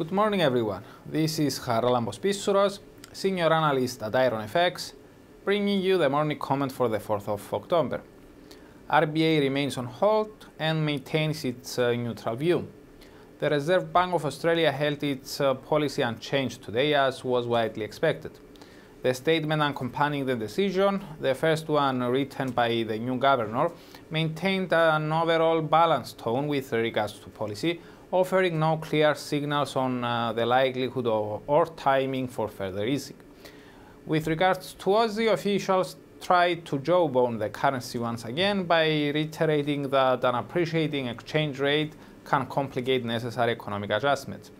Good morning, everyone. This is Charalambos Pissouros, Senior Analyst at IronFX, bringing you the morning comment for the 4th of October. RBA remains on hold and maintains its uh, neutral view. The Reserve Bank of Australia held its uh, policy unchanged today, as was widely expected. The statement accompanying the decision, the first one written by the new governor, maintained an overall balanced tone with regards to policy, offering no clear signals on uh, the likelihood of, or timing for further easing. With regards to Aussie, officials tried to jawbone the currency once again by reiterating that an appreciating exchange rate can complicate necessary economic adjustments.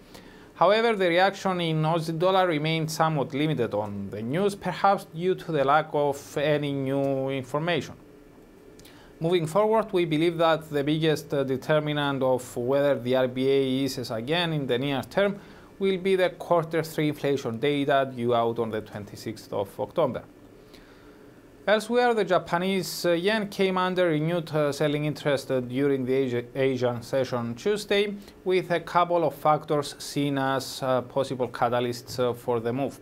However, the reaction in Aussie dollar remained somewhat limited on the news, perhaps due to the lack of any new information. Moving forward, we believe that the biggest uh, determinant of whether the RBA eases again in the near term will be the quarter three inflation data due out on the 26th of October. Elsewhere, the Japanese uh, yen came under renewed uh, selling interest during the Asian session Tuesday, with a couple of factors seen as possible catalysts for the move.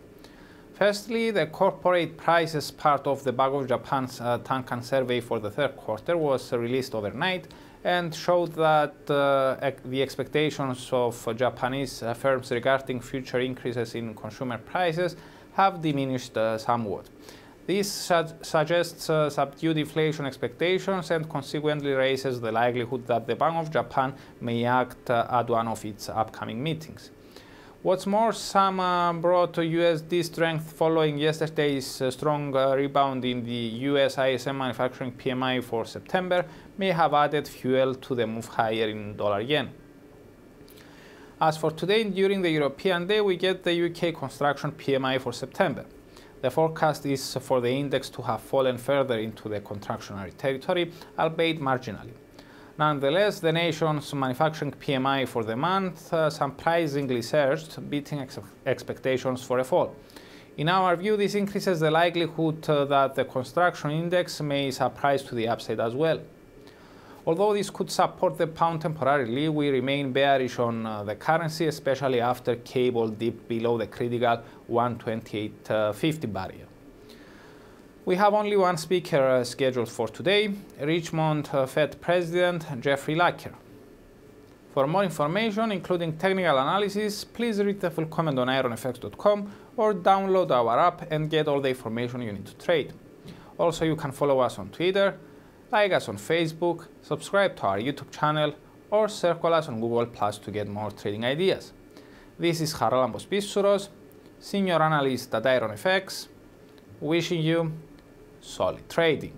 Firstly, the corporate prices part of the Bank of Japan's uh, Tankan survey for the third quarter was released overnight and showed that uh, the expectations of uh, Japanese uh, firms regarding future increases in consumer prices have diminished uh, somewhat. This su suggests uh, subdued inflation expectations and consequently raises the likelihood that the Bank of Japan may act at one of its upcoming meetings. What's more, some uh, brought USD strength following yesterday's uh, strong uh, rebound in the US ISM manufacturing PMI for September may have added fuel to the move higher in dollar yen. As for today, during the European day, we get the UK construction PMI for September. The forecast is for the index to have fallen further into the contractionary territory, albeit marginally. Nonetheless, the nation's manufacturing PMI for the month uh, surprisingly surged, beating ex expectations for a fall. In our view, this increases the likelihood uh, that the construction index may surprise to the upside as well. Although this could support the pound temporarily, we remain bearish on uh, the currency, especially after cable dipped below the critical 128.50 barrier. We have only one speaker uh, scheduled for today, Richmond uh, Fed President Jeffrey Lacker. For more information, including technical analysis, please read the full comment on ironfx.com or download our app and get all the information you need to trade. Also, you can follow us on Twitter, like us on Facebook, subscribe to our YouTube channel, or circle us on Google Plus to get more trading ideas. This is Charalambos Pissouros, Senior Analyst at IronFX, wishing you solid trading.